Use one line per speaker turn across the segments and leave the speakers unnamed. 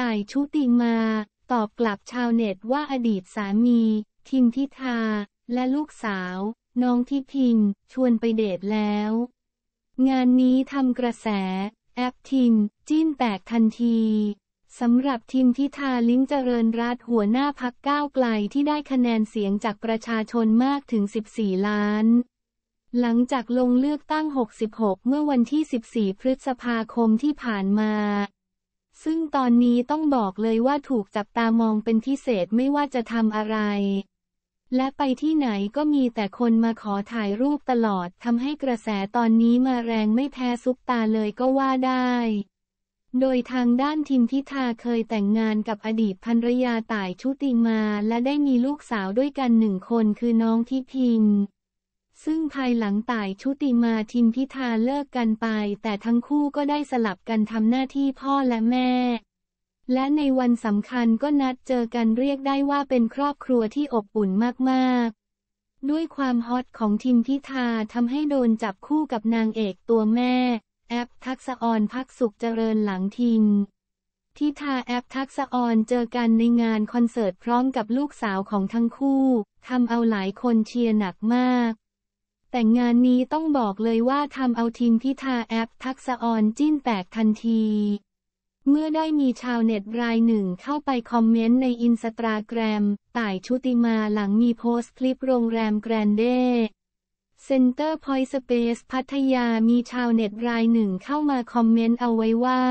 ต่ายชุติมา ตอบกลับชาวเน็ตว่าอดีตสามี ทิมทิทาและลูกสาว น้องทิพิมชวนไปเดทแล้ว งานนี้ทำกระแส แอปทิมจิ้นแตกทันทีสำหรับทิมทิทาลิ้มเจริญรัตหัวหน้าพักก้าวไกลที่ได้คะแนนเสียงจากประชาชนมากถึง 14 ล้าน หลังจากลงเลือกตั้ง 66 เมื่อวันที่ 14 พฤษภาคมที่ผ่านมา ซึ่งตอนนี้ต้องบอกเลยว่าถูกจับตามองเป็นพิเศษไม่ว่าจะทำอะไร และไปที่ไหนก็มีแต่คนมาขอถ่ายรูปตลอดทำให้กระแสตอนนี้มาแรงไม่แพ้ซุปตาเลยก็ว่าได้ โดยทางด้านทิมพิธาเคยแต่งงานกับอดีตภรรยาต่ายชุติมาและได้มีลูกสาวด้วยกันหนึ่งคนคือน้องทิพิม ซึ่งภายหลังต่ายชุติมาทิมพิธาเลิกกันไป แต่ทั้งคู่ก็ได้สลับกันทำหน้าที่พ่อและแม่ และในวันสำคัญก็นัดเจอกันเรียกได้ว่าเป็นครอบครัวที่อบอุ่นมากๆ ด้วยความฮอตของทิมพิธาทำให้โดนจับคู่กับนางเอกตัวแม่ แอฟทักษอรภักดิ์สุขเจริญหลังทิมพิธาแอฟทักษอรเจอกันในงานคอนเสิร์ตพร้อมกับลูกสาวของทั้งคู่ทำเอาหลายคนเชียร์หนักมาก แต่งานนี้ต้องบอกเลยว่าทำเอาทีมพิธาแอปทักษะออนจิ้นแตกทันที เมื่อได้มีชาวเน็ตรายหนึ่งเข้าไปคอมเมนต์ในอินสตาแกรม ต่ายชุติมาหลังมีโพสต์คลิปโรงแรม Grande Centre Point Space พัทยามีชาวเน็ตรายหนึ่งเข้ามาคอมเมนต์เอาไว้ว่า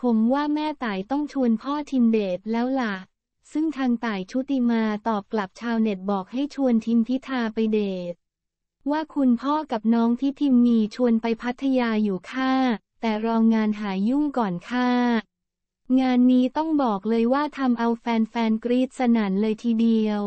ผมว่าแม่ต่ายต้องชวนพ่อทิมเดทแล้วล่ะ ซึ่งทางต่ายชุติมาตอบกลับชาวเน็ตบอกให้ชวนทิมพิธาไปเดท ว่าคุณพ่อกับน้องที่ทิมมีชวนไปพัทยาอยู่ค่ะ แต่รองงานหายยุ่งก่อนค่ะ งานนี้ต้องบอกเลยว่าทำเอาแฟนๆกรี๊ดสนั่นเลยทีเดียว